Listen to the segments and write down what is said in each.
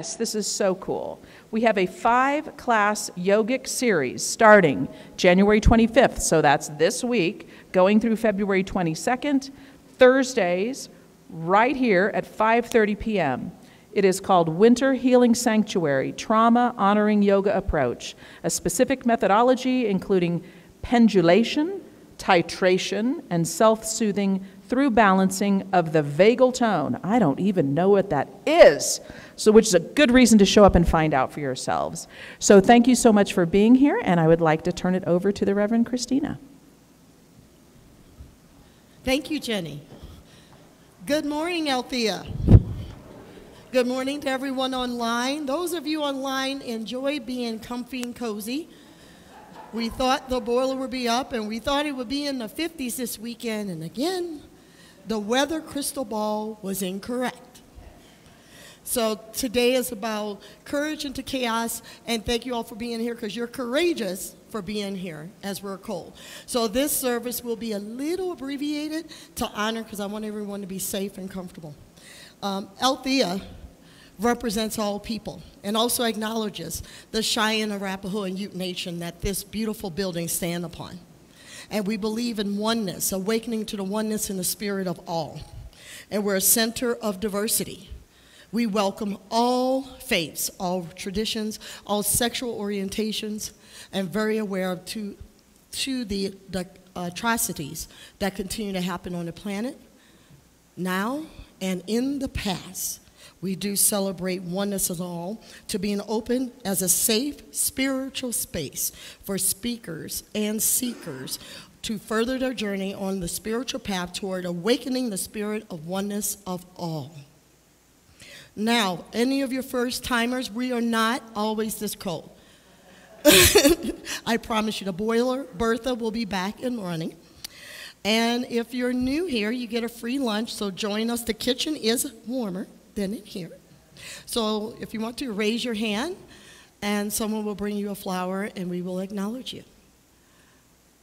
Yes, this is so cool. We have a five class yogic series starting January 25th, so that's this week, going through February 22nd, Thursdays, right here at 5:30 p.m. It is called Winter Healing Sanctuary Trauma Honoring Yoga Approach, a specific methodology including pendulation, titration, and self soothing through balancing of the vagal tone. I don't even know what that is, so which is a good reason to show up and find out for yourselves. So thank you so much for being here, and I would like to turn it over to the Reverend Christina. Thank you, Jenny. Good morning, Althea. Good morning to everyone online. Those of you online, enjoy being comfy and cozy. We thought the boiler would be up and we thought it would be in the 50s this weekend, and again, the weather crystal ball was incorrect. So today is about courage into chaos, and thank you all for being here because you're courageous for being here as we're cold. So this service will be a little abbreviated to honor because I want everyone to be safe and comfortable. Um, Althea represents all people and also acknowledges the Cheyenne, Arapaho, and Ute Nation that this beautiful building stand upon and we believe in oneness, awakening to the oneness in the spirit of all. And we're a center of diversity. We welcome all faiths, all traditions, all sexual orientations, and very aware of to, to the, the uh, atrocities that continue to happen on the planet now and in the past. We do celebrate oneness of all to being open as a safe spiritual space for speakers and seekers to further their journey on the spiritual path toward awakening the spirit of oneness of all. Now, any of your first timers, we are not always this cold. I promise you, the boiler, Bertha, will be back and running. And if you're new here, you get a free lunch, so join us. The kitchen is warmer than in here. So if you want to, raise your hand, and someone will bring you a flower, and we will acknowledge you.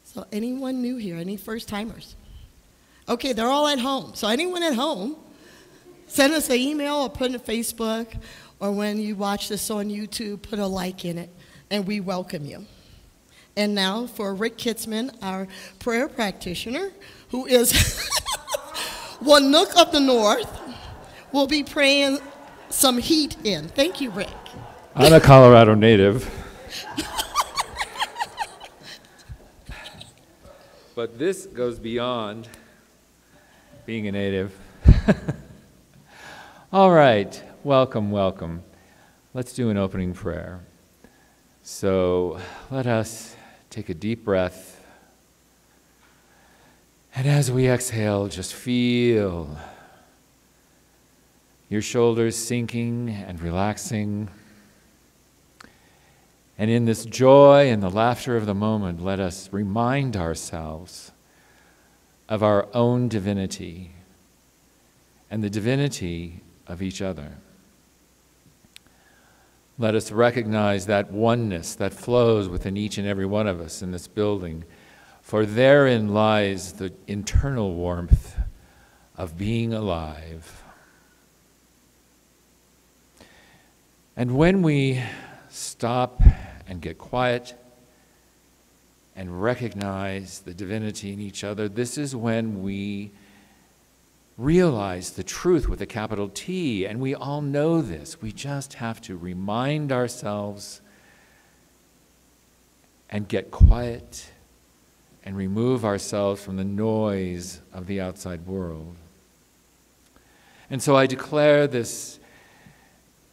So anyone new here, any first timers? Okay, they're all at home. So anyone at home, send us an email or put it on Facebook, or when you watch this on YouTube, put a like in it, and we welcome you. And now for Rick Kitzman, our prayer practitioner, who is Nanook of the north, will be praying some heat in. Thank you, Rick. I'm a Colorado native. but this goes beyond being a native. All right, welcome, welcome. Let's do an opening prayer. So let us take a deep breath. And as we exhale, just feel your shoulders sinking and relaxing. And in this joy and the laughter of the moment, let us remind ourselves of our own divinity and the divinity of each other. Let us recognize that oneness that flows within each and every one of us in this building, for therein lies the internal warmth of being alive. And when we stop and get quiet and recognize the divinity in each other, this is when we realize the truth with a capital T. And we all know this. We just have to remind ourselves and get quiet and remove ourselves from the noise of the outside world. And so I declare this,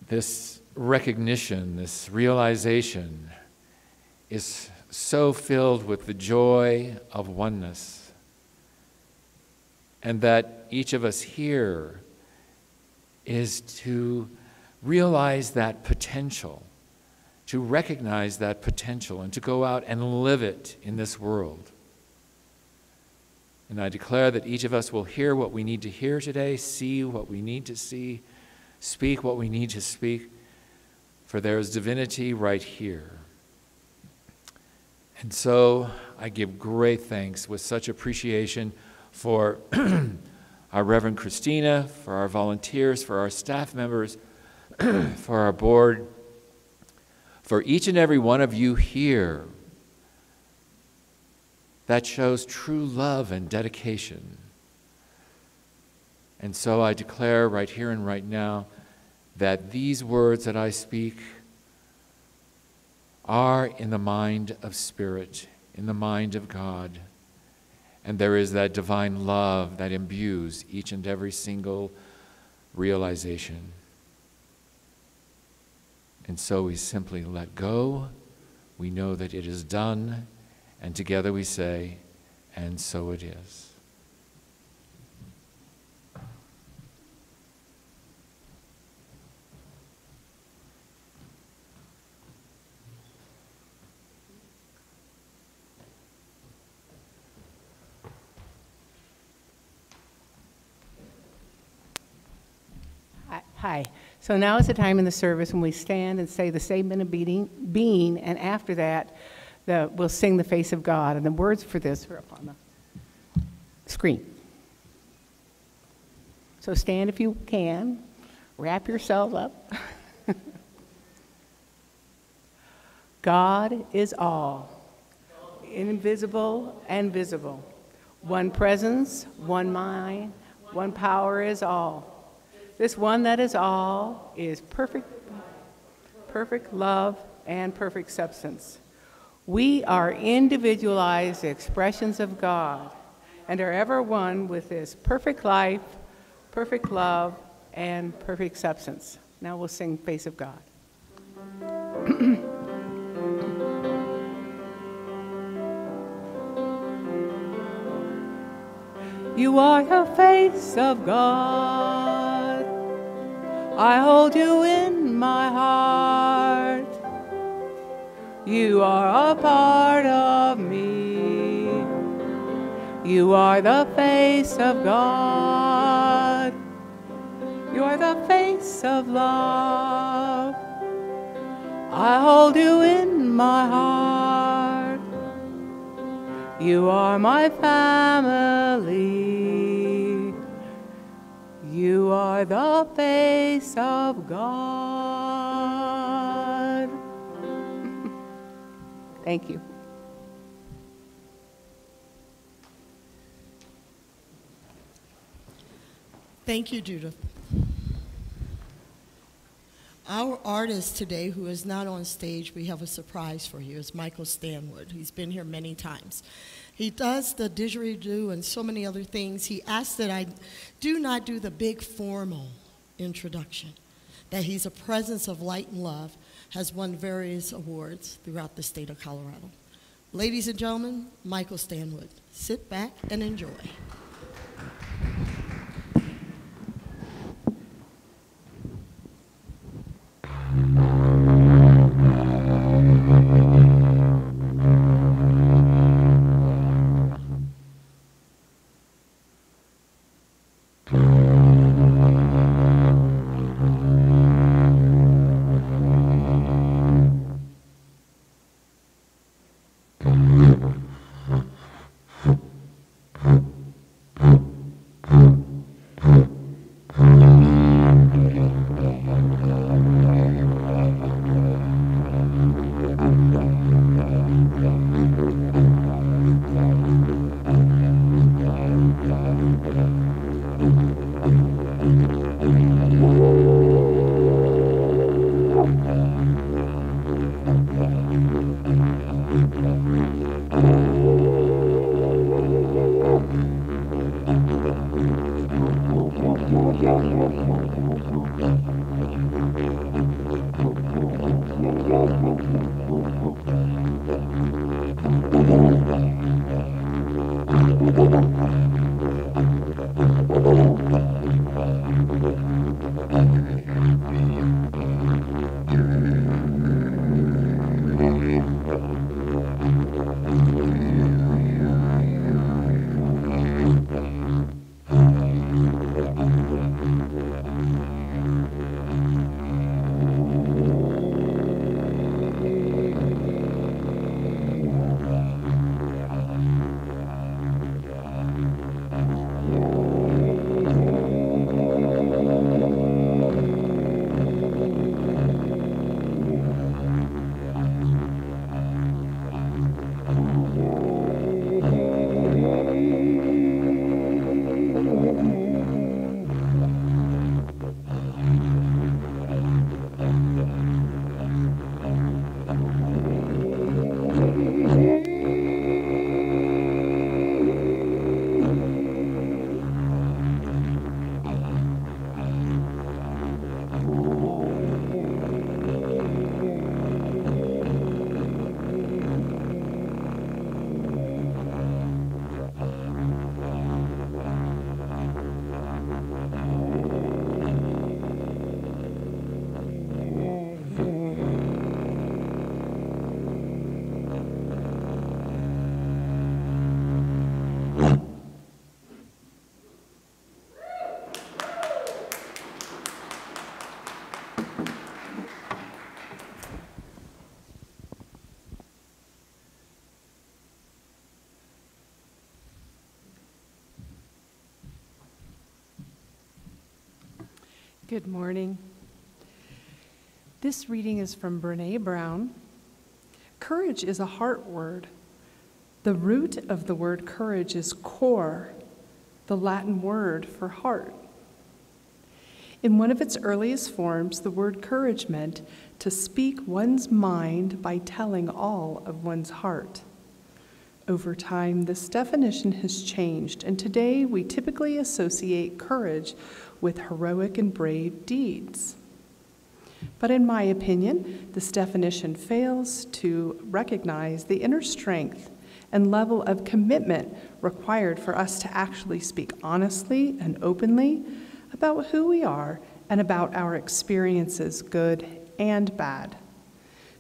this recognition, this realization is so filled with the joy of oneness. And that each of us here is to realize that potential, to recognize that potential, and to go out and live it in this world. And I declare that each of us will hear what we need to hear today, see what we need to see, speak what we need to speak, for there is divinity right here. And so I give great thanks with such appreciation for our Reverend Christina, for our volunteers, for our staff members, for our board, for each and every one of you here. That shows true love and dedication. And so I declare right here and right now that these words that I speak are in the mind of Spirit, in the mind of God. And there is that divine love that imbues each and every single realization. And so we simply let go. We know that it is done. And together we say, and so it is. Hi. So now is the time in the service when we stand and say the statement of being, being and after that, the, we'll sing the face of God. And the words for this are up on the screen. So stand if you can, wrap yourself up. God is all, invisible and visible. One presence, one mind, one power is all. This one that is all is perfect, perfect love and perfect substance. We are individualized expressions of God and are ever one with this perfect life, perfect love, and perfect substance. Now we'll sing Face of God. you are the face of God. I hold you in my heart. You are a part of me. You are the face of God. You are the face of love. I hold you in my heart. You are my family. You are the face of God. Thank you. Thank you, Judith. Our artist today, who is not on stage, we have a surprise for you, is Michael Stanwood. He's been here many times. He does the didgeridoo and so many other things. He asked that I do not do the big formal introduction, that he's a presence of light and love, has won various awards throughout the state of Colorado. Ladies and gentlemen, Michael Stanwood. Sit back and enjoy. Good morning. This reading is from Brene Brown. Courage is a heart word. The root of the word courage is cor, the Latin word for heart. In one of its earliest forms, the word courage meant to speak one's mind by telling all of one's heart. Over time, this definition has changed, and today we typically associate courage with heroic and brave deeds. But in my opinion, this definition fails to recognize the inner strength and level of commitment required for us to actually speak honestly and openly about who we are and about our experiences, good and bad.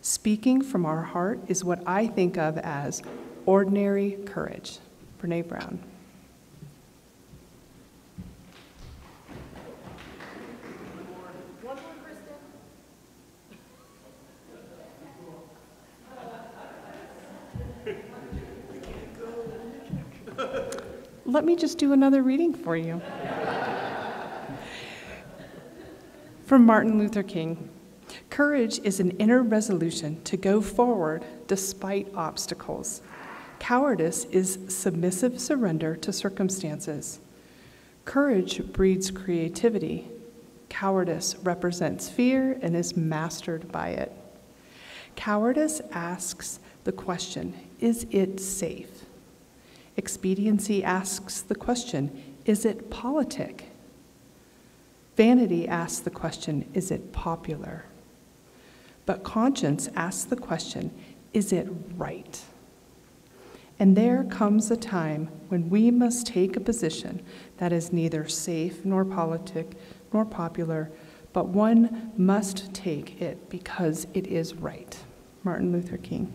Speaking from our heart is what I think of as ordinary courage. Brene Brown. Let me just do another reading for you. From Martin Luther King Courage is an inner resolution to go forward despite obstacles. Cowardice is submissive surrender to circumstances. Courage breeds creativity. Cowardice represents fear and is mastered by it. Cowardice asks the question Is it safe? Expediency asks the question Is it politic? Vanity asks the question Is it popular? But conscience asks the question Is it right? And there comes a time when we must take a position that is neither safe nor politic nor popular, but one must take it because it is right. Martin Luther King.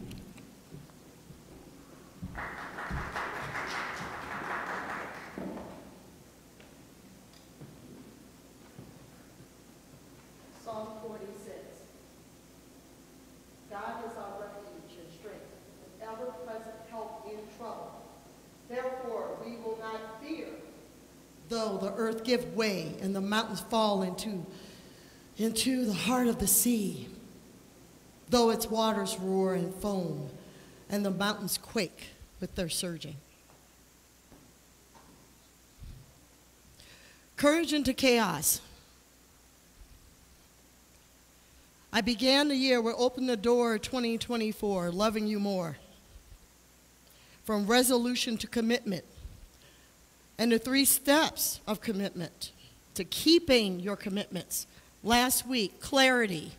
Psalm 46. God is our refuge and strength, an ever-present help in trouble. Therefore, we will not fear. The earth give way and the mountains fall into, into the heart of the sea, though its waters roar and foam, and the mountains quake with their surging. Courage into chaos. I began the year with Open the Door 2024, Loving You More. From resolution to commitment, and the three steps of commitment to keeping your commitments. Last week, clarity.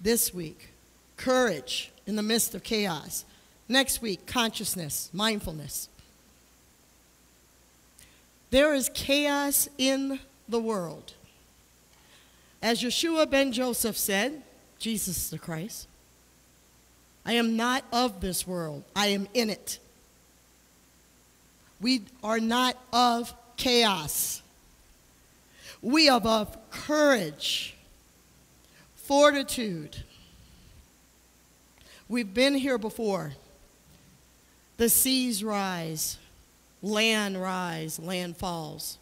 This week, courage in the midst of chaos. Next week, consciousness, mindfulness. There is chaos in the world. As Yeshua ben Joseph said, Jesus the Christ, I am not of this world, I am in it. We are not of chaos. We are of courage, fortitude. We've been here before. The seas rise, land rise, land falls.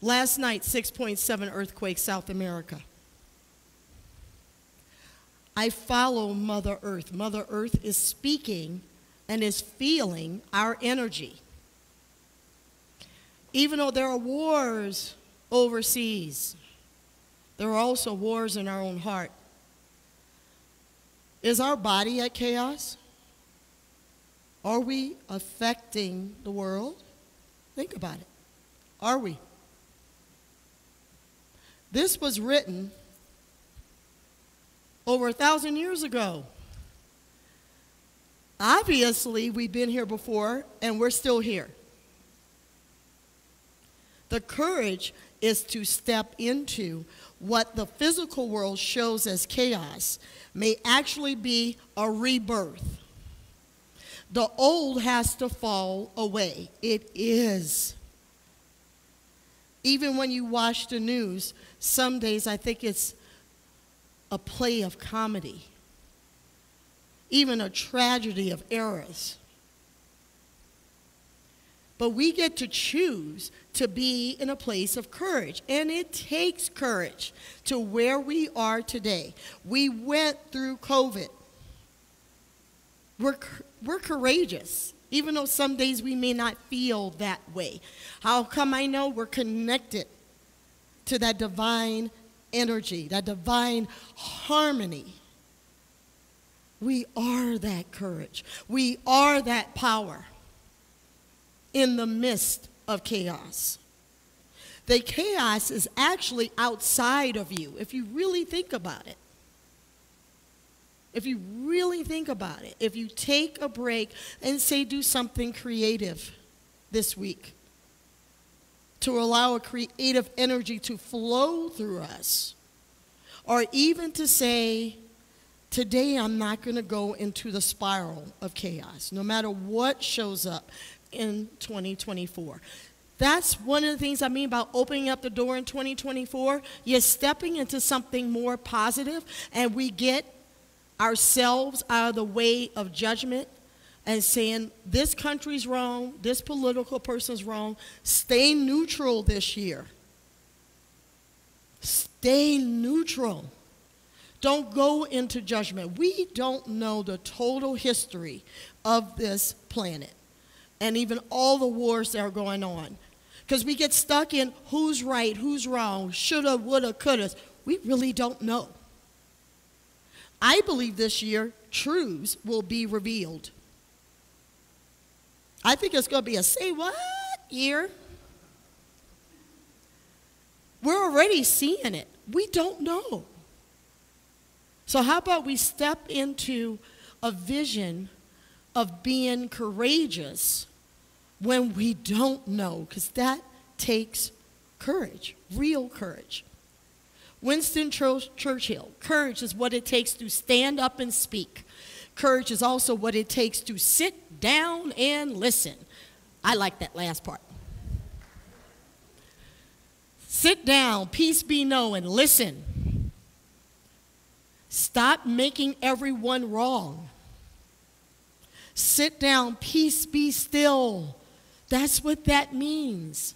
Last night, 6.7 earthquake, South America. I follow Mother Earth. Mother Earth is speaking and is feeling our energy. Even though there are wars overseas, there are also wars in our own heart. Is our body at chaos? Are we affecting the world? Think about it. Are we? This was written over a thousand years ago. Obviously, we've been here before and we're still here. The courage is to step into what the physical world shows as chaos may actually be a rebirth. The old has to fall away. It is. Even when you watch the news, some days I think it's a play of comedy, even a tragedy of errors. But we get to choose to be in a place of courage. And it takes courage to where we are today. We went through COVID. We're, we're courageous, even though some days we may not feel that way. How come I know we're connected to that divine energy, that divine harmony? We are that courage. We are that power in the midst of chaos. The chaos is actually outside of you, if you really think about it. If you really think about it, if you take a break and say, do something creative this week to allow a creative energy to flow through us, or even to say, today I'm not going to go into the spiral of chaos, no matter what shows up in 2024. That's one of the things I mean about opening up the door in 2024. You're stepping into something more positive, and we get ourselves out of the way of judgment and saying, this country's wrong, this political person's wrong. Stay neutral this year. Stay neutral. Don't go into judgment. We don't know the total history of this planet and even all the wars that are going on. Because we get stuck in who's right, who's wrong, shoulda, woulda, coulda. We really don't know. I believe this year truths will be revealed. I think it's going to be a say what year. We're already seeing it. We don't know. So, how about we step into a vision of being courageous when we don't know, because that takes courage, real courage. Winston Churchill, courage is what it takes to stand up and speak. Courage is also what it takes to sit down and listen. I like that last part. Sit down, peace be known, and listen. Stop making everyone wrong. Sit down, peace be still. That's what that means.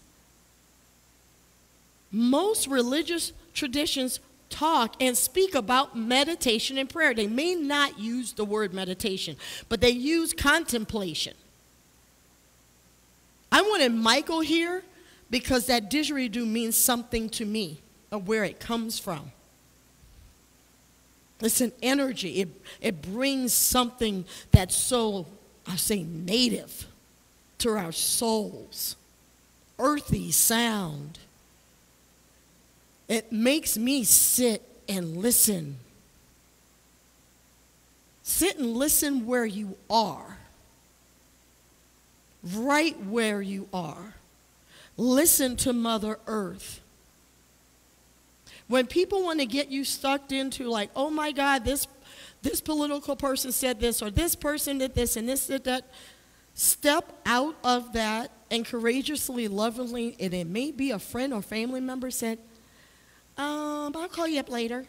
Most religious traditions talk and speak about meditation and prayer. They may not use the word meditation, but they use contemplation. I wanted Michael here because that didgeridoo means something to me of where it comes from. It's an energy. It, it brings something that's so, I say, native to our souls. Earthy sound. It makes me sit and listen. Sit and listen where you are, right where you are. Listen to Mother Earth. When people want to get you stuck into, like, oh my God, this, this political person said this, or this person did this, and this did that, step out of that and courageously, lovingly, and it may be a friend or family member said, um, I'll call you up later.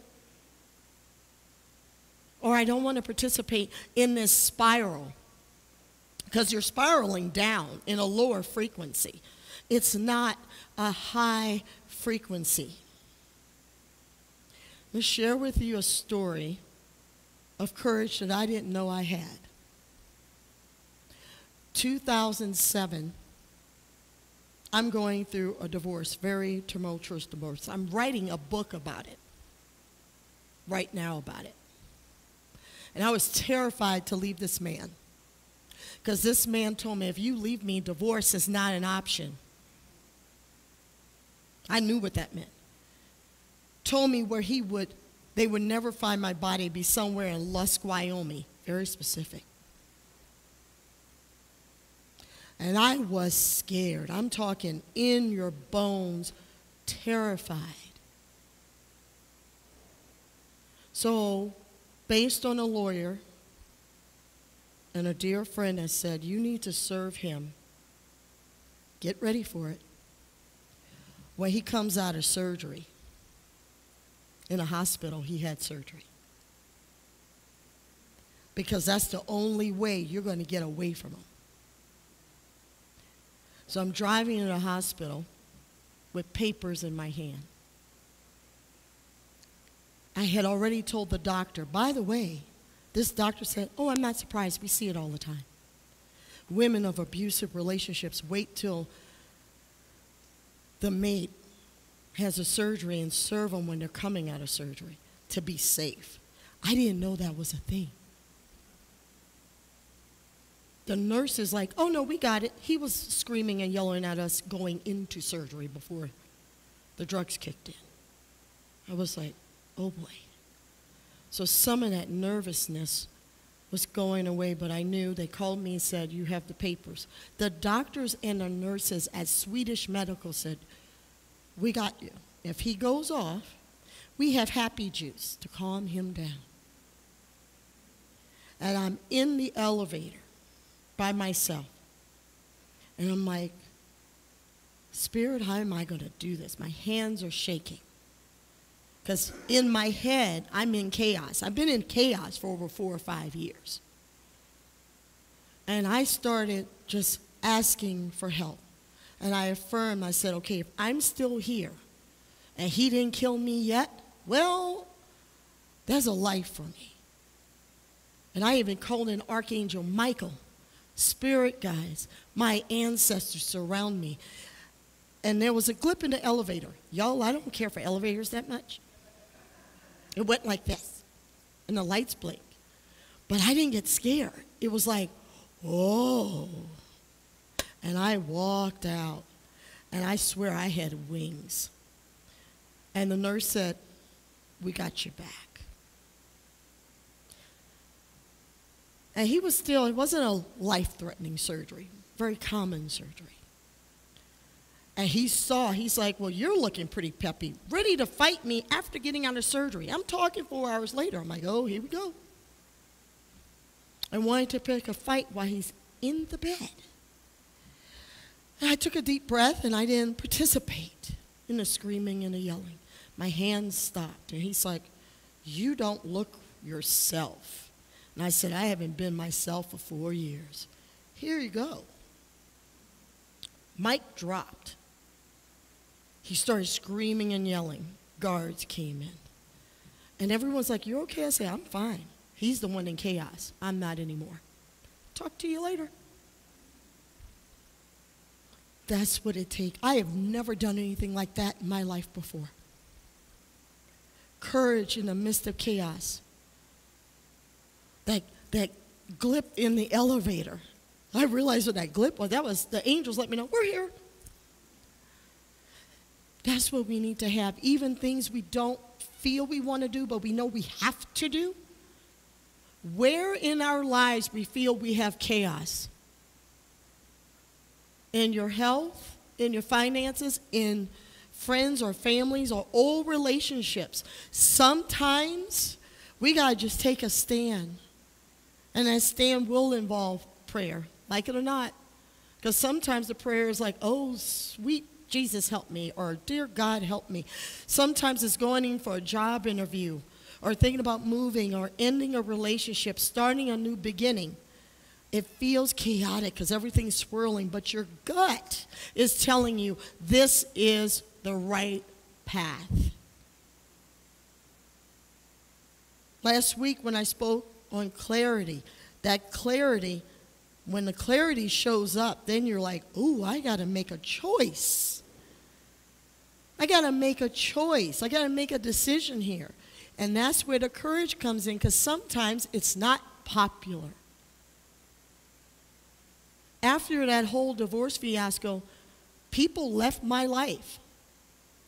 Or I don't want to participate in this spiral because you're spiraling down in a lower frequency. It's not a high frequency. Let me share with you a story of courage that I didn't know I had. 2007, I'm going through a divorce, very tumultuous divorce. I'm writing a book about it right now about it. And I was terrified to leave this man because this man told me, if you leave me, divorce is not an option. I knew what that meant. Told me where he would, they would never find my body, be somewhere in Lusk, Wyoming. Very specific. And I was scared. I'm talking in your bones, terrified. So, based on a lawyer and a dear friend has said, You need to serve him. Get ready for it. When he comes out of surgery, in a hospital, he had surgery. Because that's the only way you're going to get away from him. So I'm driving to the hospital with papers in my hand. I had already told the doctor, by the way, this doctor said, Oh, I'm not surprised. We see it all the time. Women of abusive relationships wait till the mate has a surgery and serve them when they're coming out of surgery to be safe. I didn't know that was a thing. The nurse is like, oh no, we got it. He was screaming and yelling at us going into surgery before the drugs kicked in. I was like, oh boy. So some of that nervousness was going away, but I knew they called me and said, You have the papers. The doctors and the nurses at Swedish Medical said, We got you. If he goes off, we have happy juice to calm him down. And I'm in the elevator by myself. And I'm like, Spirit, how am I going to do this? My hands are shaking. Because in my head, I'm in chaos. I've been in chaos for over four or five years. And I started just asking for help. And I affirmed, I said, okay, if I'm still here and he didn't kill me yet, well, there's a life for me. And I even called in Archangel Michael, spirit guides, my ancestors surround me. And there was a glip in the elevator. Y'all, I don't care for elevators that much. It went like this, and the lights blinked. But I didn't get scared. It was like, oh. And I walked out, and I swear I had wings. And the nurse said, We got you back. And he was still, it wasn't a life threatening surgery, very common surgery. And he saw, he's like, Well, you're looking pretty peppy, ready to fight me after getting out of surgery. I'm talking four hours later. I'm like, Oh, here we go. I wanted to pick a fight while he's in the bed. And I took a deep breath and I didn't participate in the screaming and the yelling. My hands stopped. And he's like, You don't look yourself. And I said, I haven't been myself for four years. Here you go. Mic dropped. He started screaming and yelling. Guards came in. And everyone's like, You're okay? I said, I'm fine. He's the one in chaos. I'm not anymore. Talk to you later. That's what it takes. I have never done anything like that in my life before. Courage in the midst of chaos. That, that glip in the elevator. I realized what that glip was. That was the angels let me know, we're here. That's what we need to have. Even things we don't feel we want to do, but we know we have to do. Where in our lives we feel we have chaos? In your health, in your finances, in friends or families or old relationships. Sometimes we got to just take a stand. And that stand will involve prayer, like it or not. Because sometimes the prayer is like, oh, sweet Jesus, help me, or dear God, help me. Sometimes it's going in for a job interview, or thinking about moving, or ending a relationship, starting a new beginning. It feels chaotic because everything's swirling, but your gut is telling you this is the right path. Last week, when I spoke on clarity, that clarity, when the clarity shows up, then you're like, ooh, I got to make a choice. I got to make a choice. I got to make a decision here. And that's where the courage comes in because sometimes it's not popular. After that whole divorce fiasco, people left my life.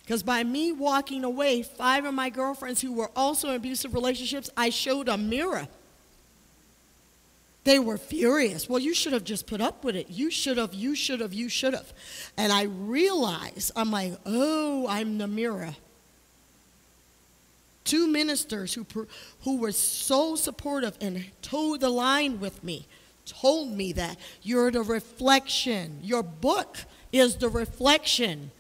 Because by me walking away, five of my girlfriends who were also in abusive relationships, I showed a mirror. They were furious. Well, you should have just put up with it. You should have, you should have, you should have. And I realized, I'm like, oh, I'm the mirror. Two ministers who, who were so supportive and toed the line with me told me that you're the reflection. Your book is the reflection.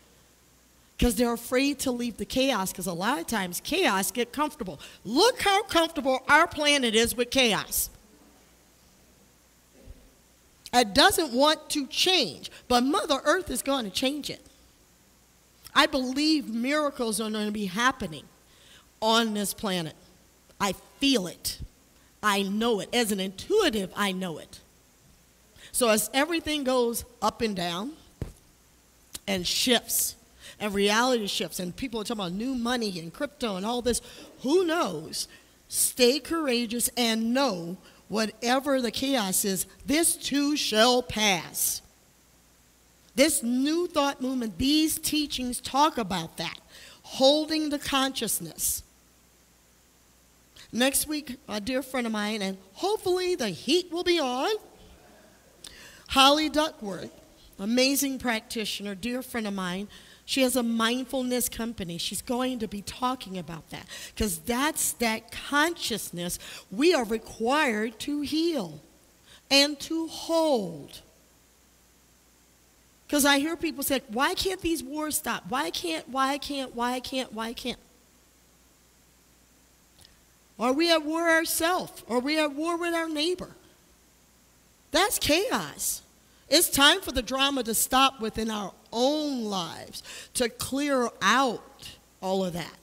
Because they're afraid to leave the chaos, because a lot of times chaos get comfortable. Look how comfortable our planet is with chaos. And doesn't want to change, but Mother Earth is going to change it. I believe miracles are going to be happening on this planet. I feel it. I know it. As an intuitive, I know it. So as everything goes up and down and shifts, and reality shifts, and people are talking about new money and crypto and all this, who knows? Stay courageous and know whatever the chaos is, this too shall pass. This new thought movement, these teachings talk about that, holding the consciousness. Next week, a dear friend of mine, and hopefully the heat will be on, Holly Duckworth, amazing practitioner, dear friend of mine. She has a mindfulness company. She's going to be talking about that because that's that consciousness we are required to heal and to hold. Because I hear people say, why can't these wars stop? Why can't, why can't, why can't, why can't? Are we at war ourselves? Are we at war with our neighbor? That's chaos. It's time for the drama to stop within our own lives, to clear out all of that.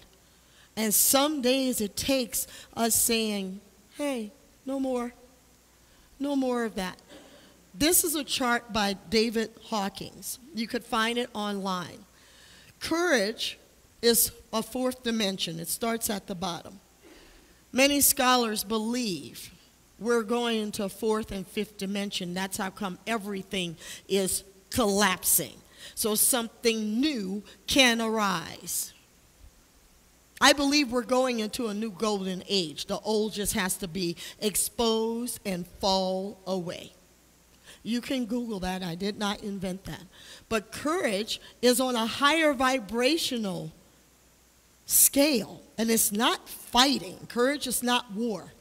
And some days it takes us saying, hey, no more. No more of that. This is a chart by David Hawkins. You could find it online. Courage is a fourth dimension, it starts at the bottom. Many scholars believe we're going into fourth and fifth dimension. That's how come everything is collapsing. So something new can arise. I believe we're going into a new golden age. The old just has to be exposed and fall away. You can Google that. I did not invent that. But courage is on a higher vibrational scale, and it's not fighting. Courage is not war.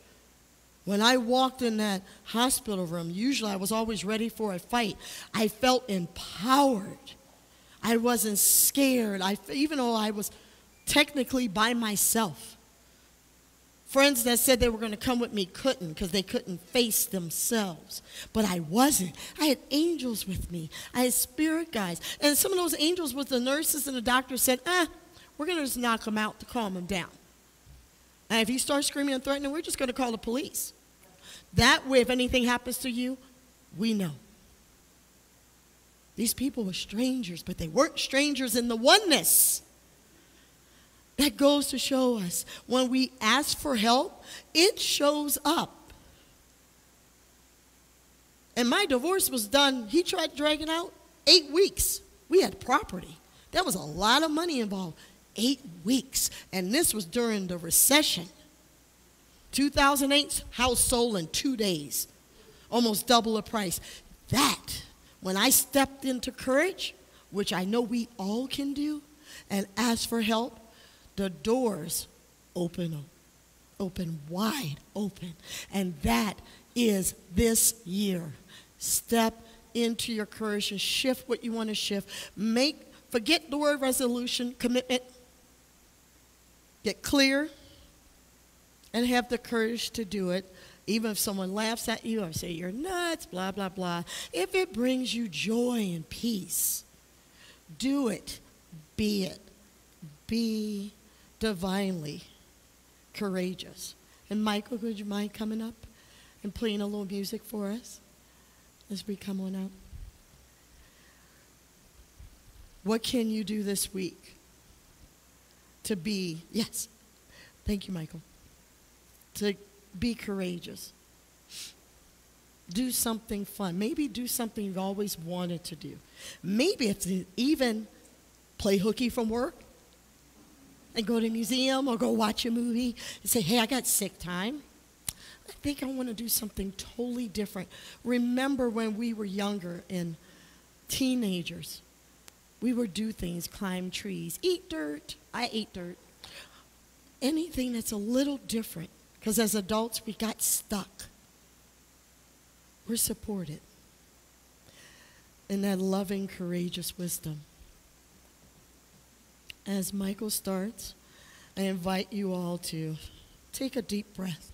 When I walked in that hospital room, usually I was always ready for a fight. I felt empowered. I wasn't scared. I, even though I was technically by myself. Friends that said they were going to come with me couldn't because they couldn't face themselves. But I wasn't. I had angels with me. I had spirit guides. And some of those angels with the nurses and the doctors said, ah, we're going to just knock them out to calm them down. And if you start screaming and threatening, we're just going to call the police. That way, if anything happens to you, we know. These people were strangers, but they weren't strangers in the oneness. That goes to show us when we ask for help, it shows up. And my divorce was done, he tried dragging out eight weeks. We had property. There was a lot of money involved eight weeks. And this was during the recession. 2008 house sold in two days, almost double the price. That, when I stepped into courage, which I know we all can do, and ask for help, the doors open open wide open. And that is this year. Step into your courage and shift what you want to shift. Make forget the word resolution, commitment, Get clear and have the courage to do it, even if someone laughs at you or say you're nuts, blah, blah, blah. If it brings you joy and peace, do it. Be it. Be divinely courageous. And Michael, would you mind coming up and playing a little music for us as we come on up? What can you do this week? To be, yes, thank you, Michael, to be courageous. Do something fun. Maybe do something you've always wanted to do. Maybe it's even play hooky from work and go to a museum or go watch a movie and say, hey, I got sick time. I think I want to do something totally different. Remember when we were younger and teenagers, we would do things, climb trees, eat dirt. I ate dirt. Anything that's a little different. Because as adults, we got stuck. We're supported in that loving, courageous wisdom. As Michael starts, I invite you all to take a deep breath.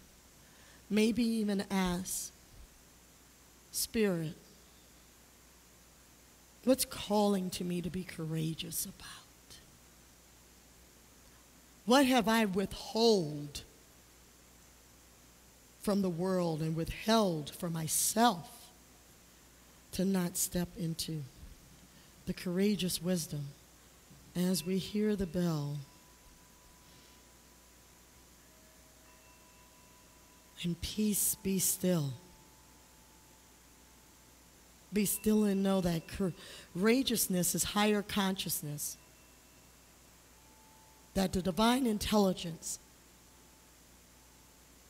Maybe even ask, Spirit, What's calling to me to be courageous about? What have I withhold from the world and withheld for myself to not step into the courageous wisdom as we hear the bell and peace be still. Be still and know that courageousness is higher consciousness, that the divine intelligence,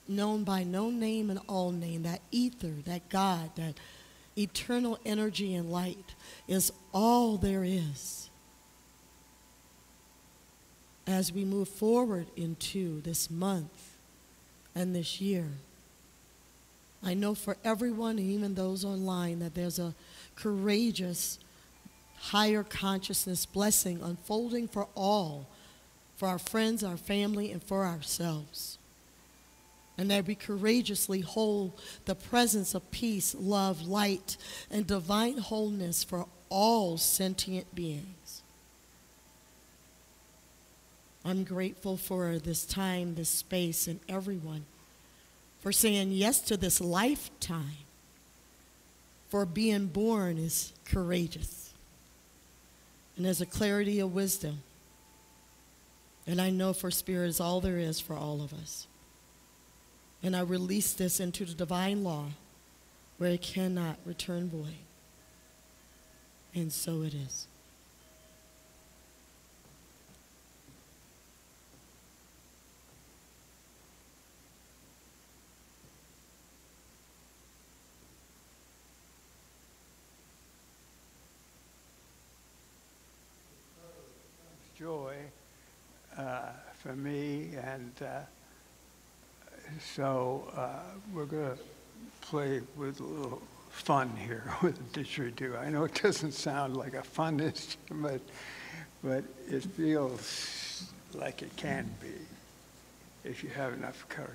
known by no name and all name, that ether, that God, that eternal energy and light, is all there is. As we move forward into this month and this year, I know for everyone, even those online, that there's a courageous, higher consciousness blessing unfolding for all, for our friends, our family, and for ourselves. And that we courageously hold the presence of peace, love, light, and divine wholeness for all sentient beings. I'm grateful for this time, this space, and everyone for saying yes to this lifetime, for being born is courageous. And there's a clarity of wisdom. And I know for spirit is all there is for all of us. And I release this into the divine law where it cannot return void. And so it is. joy uh, for me, and uh, so uh, we're going to play with a little fun here with the didgeridoo. I know it doesn't sound like a fun instrument, but it feels like it can be if you have enough courage.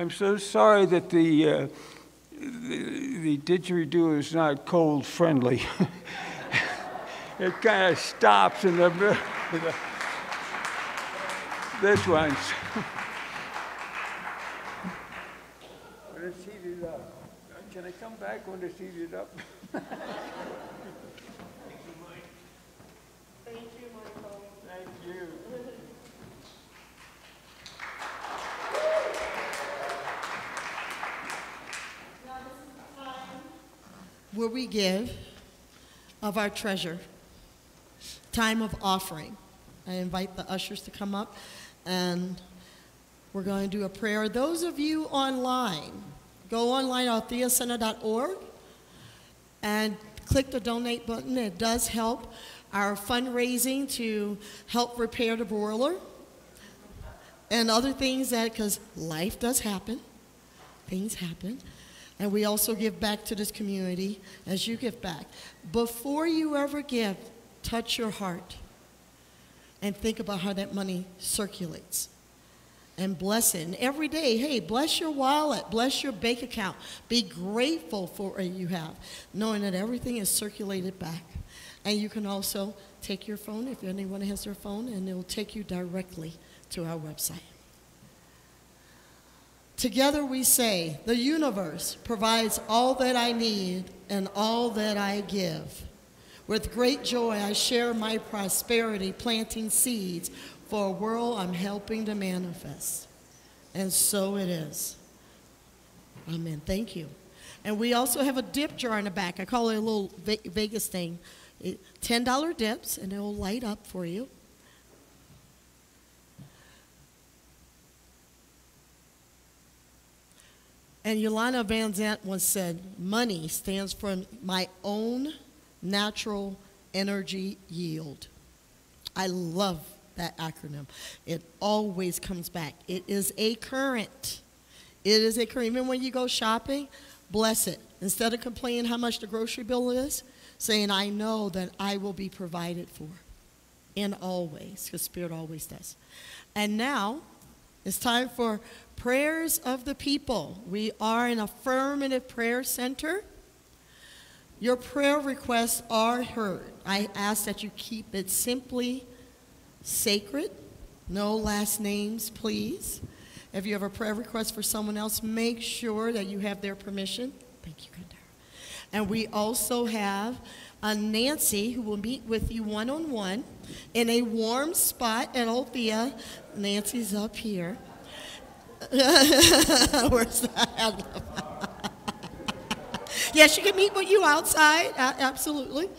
I'm so sorry that the, uh, the, the didgeridoo is not cold friendly. it kind of stops in the middle. This one's. When it's heated up. Can I come back when it's heated up? Thank you, Michael. Thank you. where we give of our treasure, time of offering. I invite the ushers to come up and we're going to do a prayer. Those of you online, go online at theacenter.org and click the donate button. It does help our fundraising to help repair the boiler and other things that, because life does happen, things happen. And we also give back to this community as you give back. Before you ever give, touch your heart and think about how that money circulates. And bless it. And every day, hey, bless your wallet, bless your bank account. Be grateful for what you have, knowing that everything is circulated back. And you can also take your phone, if anyone has their phone, and it will take you directly to our website. Together we say, the universe provides all that I need and all that I give. With great joy, I share my prosperity, planting seeds for a world I'm helping to manifest. And so it is. Amen. Thank you. And we also have a dip jar in the back. I call it a little Vegas thing. $10 dips, and it will light up for you. And Iyanla Vanzant once said, money stands for my own natural energy yield. I love that acronym. It always comes back. It is a current. It is a current. Even when you go shopping, bless it. Instead of complaining how much the grocery bill is, saying, I know that I will be provided for. In all ways, because Spirit always does. And now, it's time for prayers of the people. We are an affirmative prayer center. Your prayer requests are heard. I ask that you keep it simply sacred. No last names, please. If you have a prayer request for someone else, make sure that you have their permission. Thank you, Kandara. And we also have a Nancy who will meet with you one on one in a warm spot at Althea. Nancy's up here. Where's that? yes, you can meet with you outside, absolutely,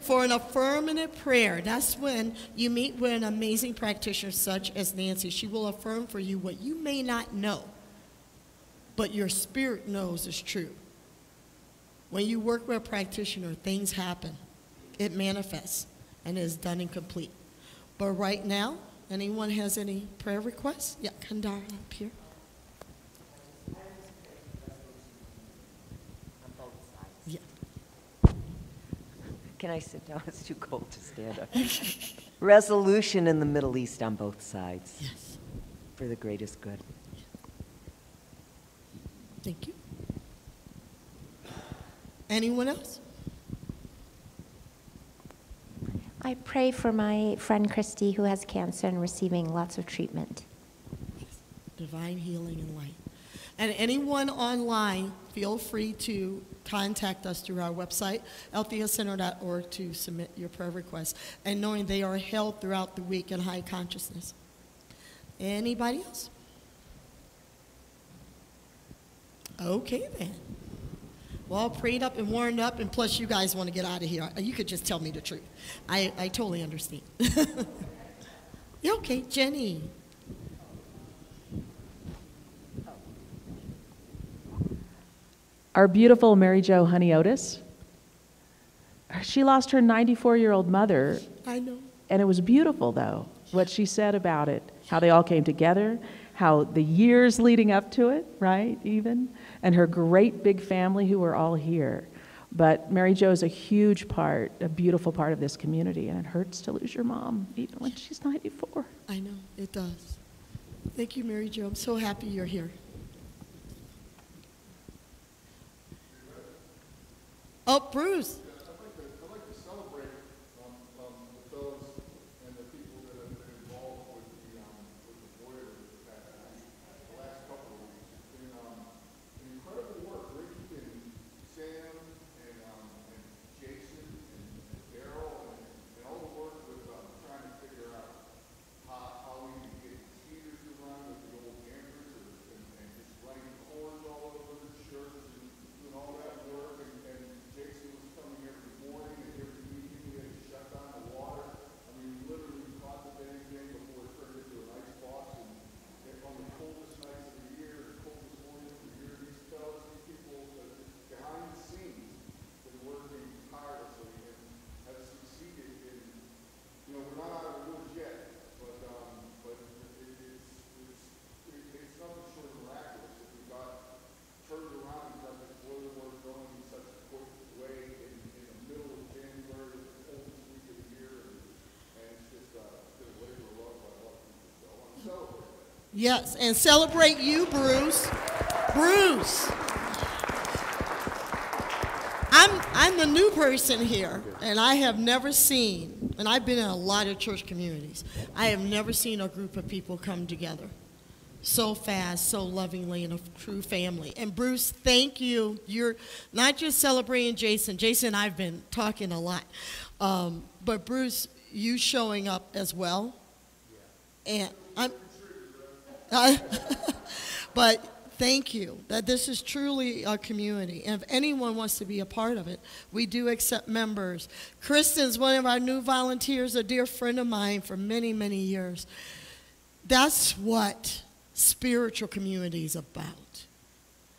for an affirmative prayer. That's when you meet with an amazing practitioner such as Nancy. She will affirm for you what you may not know, but your spirit knows is true. When you work with a practitioner, things happen. It manifests and is done and complete. But right now, anyone has any prayer requests? Yeah, Kandara up here. Yeah. Can I sit down? It's too cold to stand up. Resolution in the Middle East on both sides Yes. for the greatest good. Thank you. Anyone else? I pray for my friend Christy who has cancer and receiving lots of treatment. Divine healing and light. And anyone online, feel free to contact us through our website, altheacenter.org, to submit your prayer requests, and knowing they are held throughout the week in high consciousness. Anybody else? Okay, then. Well, prayed up and warmed up, and plus you guys want to get out of here. You could just tell me the truth. I, I totally understand. Okay, Jenny. Our beautiful Mary Jo Honey Otis, she lost her 94 year old mother, I know. and it was beautiful, though, what she said about it, how they all came together, how the years leading up to it, right, even, and her great big family who are all here. But Mary Jo is a huge part, a beautiful part of this community, and it hurts to lose your mom, even when she's 94. I know, it does. Thank you, Mary Jo. I'm so happy you're here. Oh, Bruce. Yes, and celebrate you, Bruce. Bruce. I'm, I'm the new person here, and I have never seen, and I've been in a lot of church communities, I have never seen a group of people come together so fast, so lovingly, in a true family. And Bruce, thank you. You're not just celebrating Jason. Jason and I have been talking a lot. Um, but Bruce, you showing up as well. And I'm, but thank you that this is truly a community. And if anyone wants to be a part of it, we do accept members. Kristen's one of our new volunteers, a dear friend of mine for many, many years. That's what spiritual community is about.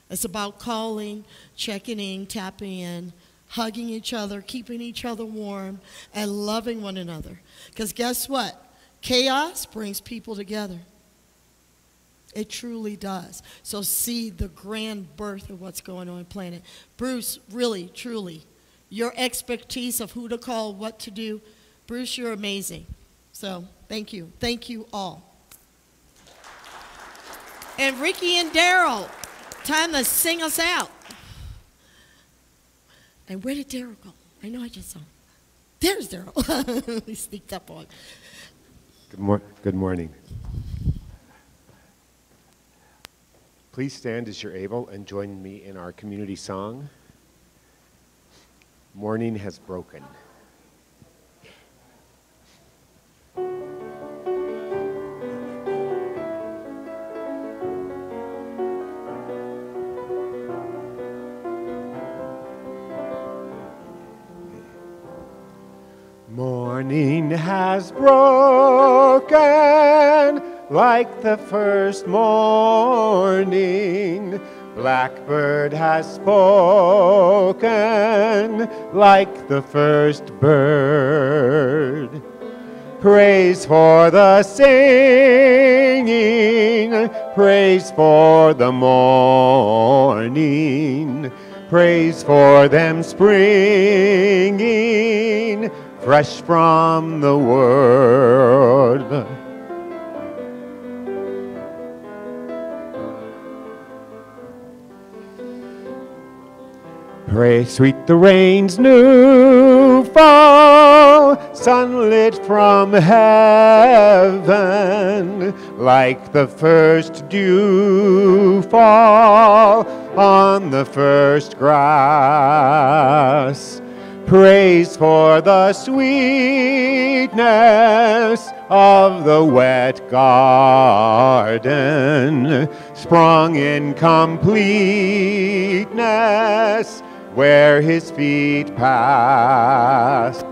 It's about calling, checking in, tapping in, hugging each other, keeping each other warm, and loving one another. Because guess what? Chaos brings people together. It truly does. So see the grand birth of what's going on planet. Bruce, really, truly, your expertise of who to call, what to do, Bruce, you're amazing. So thank you. Thank you all. And Ricky and Daryl, time to sing us out. And where did Daryl go? I know I just saw him. There's Daryl. he sneaked up on. Good, mor- good morning. Please stand as you're able and join me in our community song. Morning has broken. Morning has broken like the first morning. Blackbird has spoken like the first bird. Praise for the singing, praise for the morning, praise for them springing fresh from the world. Pray, sweet the rain's new fall, sunlit from heaven, like the first dew fall on the first grass. Praise for the sweetness of the wet garden, sprung in completeness where his feet passed.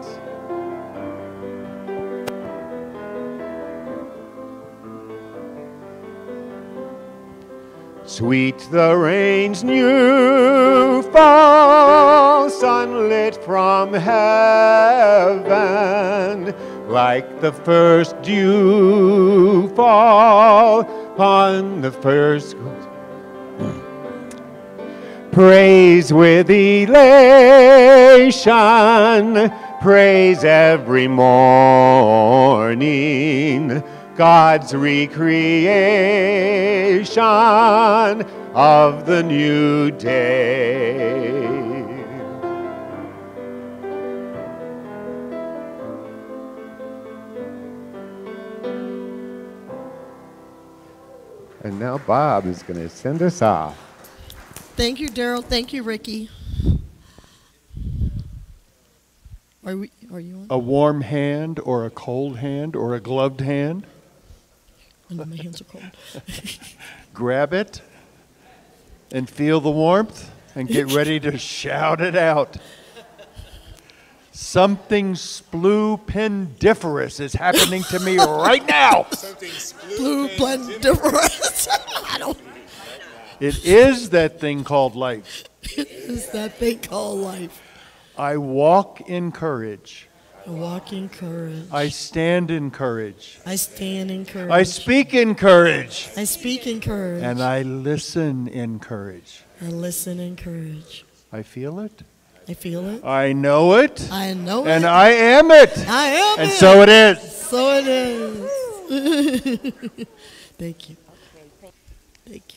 Sweet the rain's new fall, sunlit from heaven, like the first dew fall on the first. Praise with elation, praise every morning, God's recreation of the new day. And now Bob is going to send us off. Thank you, Daryl. Thank you, Ricky. Are we? Are you on? A warm hand or a cold hand or a gloved hand? I know my hands are cold. Grab it and feel the warmth and get ready to shout it out. Something splupendiferous is happening to me right now. Blue blend difference. I don't. It is that thing called life. It is that thing called life? I walk in courage. I walk in courage. I stand in courage. I stand in courage. I speak in courage. I speak in courage. And I listen in courage. I listen in courage. I feel it. I feel it. I know it. I know And it. And I am it. I am And it. And so it is. So it is. Thank you. Thank you. Tara.